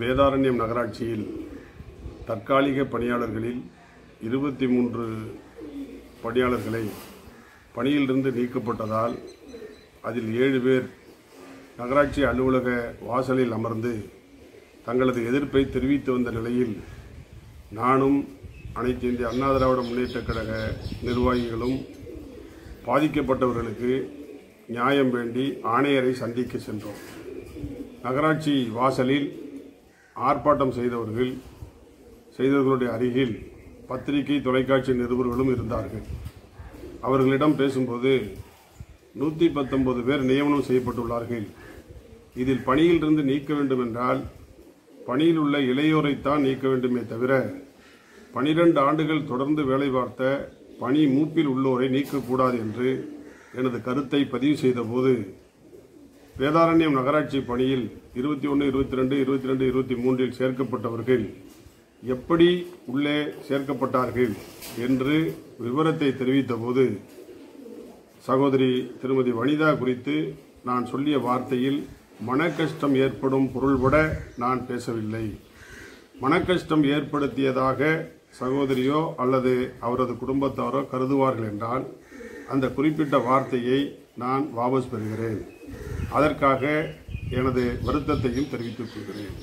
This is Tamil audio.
வேதாரண்யம் நகராட்சியில் தற்காலிக பணியாளர்களில் இருபத்தி மூன்று பணியாளர்களை பணியிலிருந்து நீக்கப்பட்டதால் அதில் ஏழு பேர் நகராட்சி அலுவலக வாசலில் அமர்ந்து தங்களது எதிர்ப்பை தெரிவித்து வந்த நிலையில் நானும் அனைத்து இந்திய அண்ணா திராவிட முன்னேற்றக் கழக நிர்வாகிகளும் பாதிக்கப்பட்டவர்களுக்கு நியாயம் வேண்டி ஆணையரை சந்திக்க சென்றோம். நகராட்சி வாசலில் ஆர்ப்பாட்டம் செய்தவர்கள் செய்தவர்களுடைய அருகில் பத்திரிகை தொலைக்காட்சி நிருபர்களும் இருந்தார்கள். அவர்களிடம் பேசும்போது நூற்றி பத்தொன்பது பேர் நியமனம் செய்யப்பட்டுள்ளார்கள். இதில் பணியிலிருந்து நீக்க வேண்டும் என்றால் பணியில் உள்ள இளையோரைத்தான் நீக்க வேண்டுமே தவிர பனிரெண்டு ஆண்டுகள் தொடர்ந்து வேலை பார்த்த பணி மூப்பில் உள்ளோரை நீக்கக்கூடாது என்று எனது கருத்தை பதிவு செய்தபோது வேதாரண்யம் நகராட்சி பணியில் இருபத்தி ஒன்று இருபத்தி ரெண்டு இருபத்தி ரெண்டு இருபத்தி மூன்றில் சேர்க்கப்பட்டவர்கள் எப்படி உள்ளே சேர்க்கப்பட்டார்கள் என்று விவரத்தை தெரிவித்தபோது சகோதரி திருமதி வனிதா குறித்து நான் சொல்லிய வார்த்தையில் மனக்கஷ்டம் ஏற்படும் பொருள்பட நான் பேசவில்லை. மனக்கஷ்டம் ஏற்படுத்தியதாக சகோதரியோ அல்லது அவரது குடும்பத்தாரோ கருதுவார்கள் என்றால் அந்த குறிப்பிட்ட வார்த்தையை நான் வாபஸ் பெறுகிறேன். அதற்காக எனது வருத்தத்தையும் தெரிவித்துக் கொள்கிறேன்.